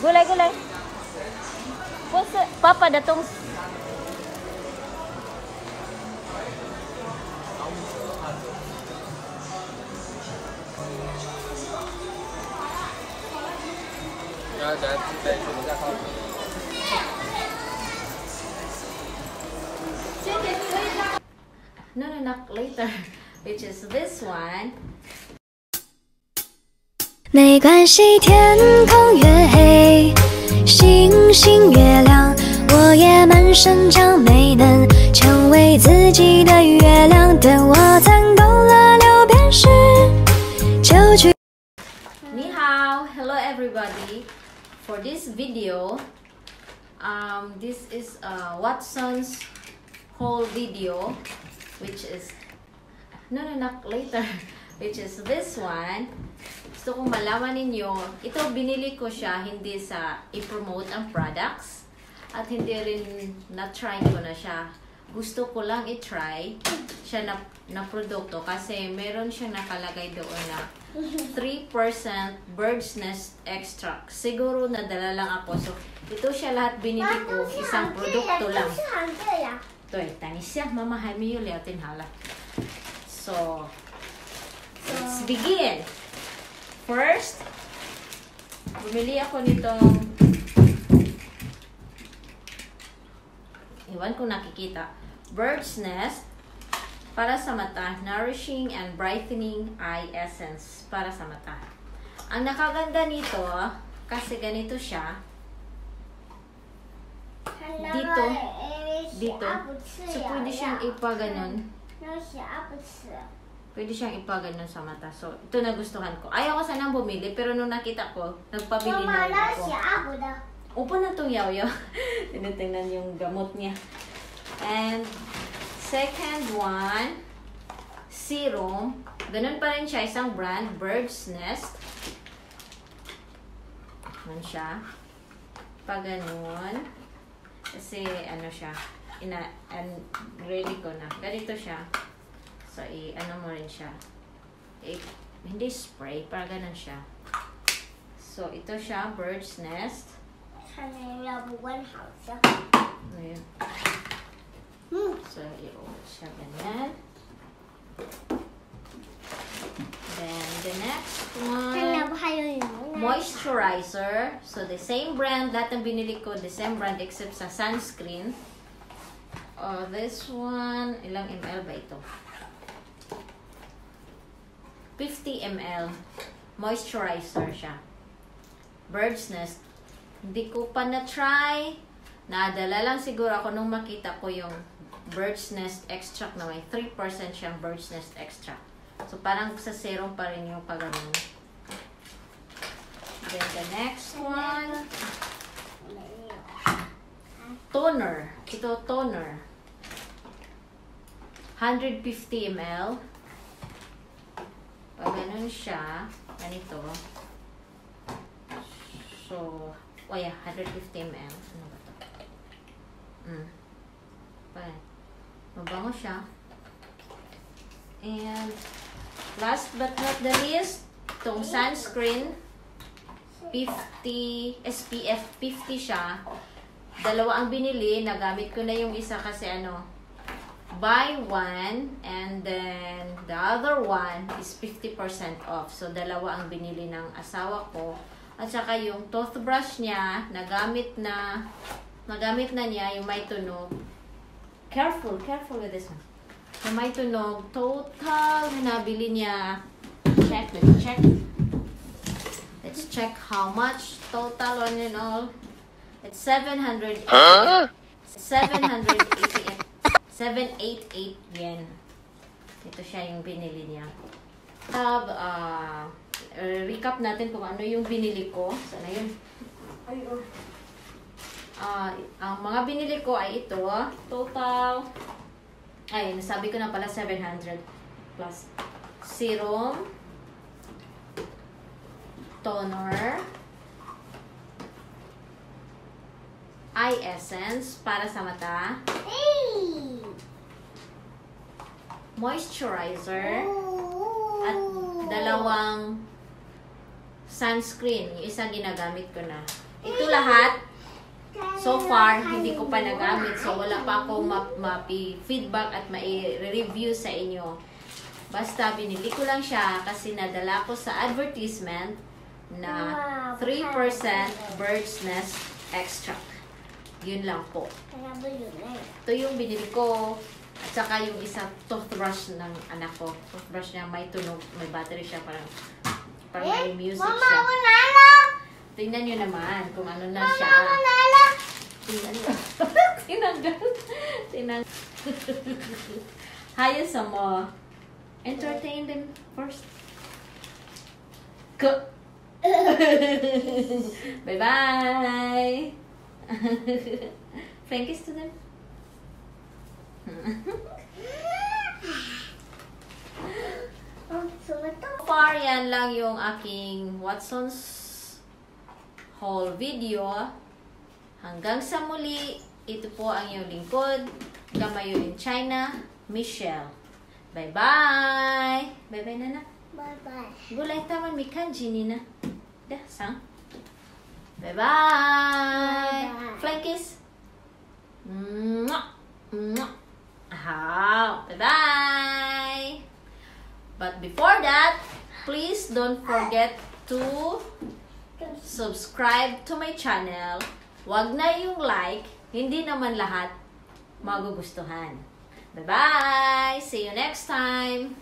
Gulay, gulay. Pusa, papa, datong... No, no, not later. Which is this one. 没关系，天空越黑，星星越亮，我也满身长没能成为自己的月亮。等我攒够了六便士，就去。你好，Hello everybody! For this video, um, this is a Watson's whole video, which is no, no, no, later, which is this one. gusto kong malaman ninyo, ito binili ko siya hindi sa i-promote ang products at hindi rin na-try ko na siya. Gusto ko lang i-try siya na, na produkto kasi meron siyang nakalagay doon na 3% bird's nest extract. Siguro nadala lang ako. So, ito siya lahat binili ko. Isang produkto lang. Ito eh, tanis siya. Mama, hami yung liatin hala. So, let's begin. First, bumili ako nitong Iwan kung nakikita. Bird's Nest para sa mata. Nourishing and brightening eye essence para sa mata. Ang nakaganda nito, kasi ganito siya. Dito. Dito. So, pwede siyang ipaganon. Pwede siyang ipaganon sa mata. So, ito nagustuhan ko. Ayaw ko sanang bumili, pero nung nakita ko, nagpabili na rin ako. Upo na tong yaw-yaw. Tinitingnan yung gamot niya. And, second one, serum. Ganun pa rin siya, isang brand, Bird's Nest. Ganun siya. Ganun. Kasi, ano siya, ina, and ready ko na. Ganito siya. So, i-ano mo rin siya. I, hindi spray, para ganun siya. So, ito siya, Bird's Nest. Ano yun? So, i-open siya ganyan. Then, the next one, moisturizer. So, the same brand. Lahat ng binili ko, the same brand except sa sunscreen. Oh, this one, ilang ml ba ito? 50 ml. Moisturizer siya. Bird's Nest. Hindi ko pa na-try. Nadala lang siguro ako nung makita ko yung bird's nest extract na may 3% siyang bird's nest extract. So, parang sa serum pa rin yung pagano'n. Then, the next one, toner. Ito, toner. 150 ml. Ganun siya, ganito. So, oh yeah, 150 ml. Ano ba to? Mm. Parang, mabango siya. And, last but not the least, itong sunscreen. 50, SPF 50 siya. Dalawa ang binili. Nagamit ko na yung isa kasi ano, buy one and then the other one is 50% off. So, dalawa ang binili ng asawa ko. At saka yung toothbrush niya, nagamit na, nagamit na niya yung may tunog. Careful, careful with this one. Yung may tunog, total na nabili niya. Check, let's check. Let's check how much total on and all. It's 700. 788 788 yen. Ito siya yung binili niya. Tab, ah, recap natin kung ano yung binili ko. Sana yun? Ay, oh. Ah, ang mga binili ko ay ito. Total, ay, nasabi ko na pala 700 plus serum, toner, eye essence para sa mata, moisturizer, at dalawang sunscreen. Yung isa ginagamit ko na. ito lahat, so far, hindi ko pa nagamit. So, wala pa akong ma- mapi-feedback at ma-review sa inyo. Basta, binili ko lang siya kasi nadala ko sa advertisement na 3% bird's nest extract. Yun lang po. Ito yung binili ko. At saka yung isang toothbrush ng anak ko. Toothbrush niya may tunog, may battery siya. Parang, parang may music siya. Tingnan nyo naman kung ano na siya. Tingnan nyo. Tinanggal. Tinanggal. Hayos mo. Entertain them first. Bye-bye. Thank you to them. Far, yan lang yung aking Watson's haul video. Hanggang sa muli, ito po ang iyong lingkod. Kamayo in China, Michelle. Bye-bye! Bye-bye, Nana. Gulay taman mi kanji ni na. Da, sang. Bye-bye! Bye-bye. Flying kiss. Mwah! Mwah! How? Bye-bye! But before that, please don't forget to subscribe to my channel. Wag na yung like, hindi naman lahat magugustuhan. Bye-bye! See you next time!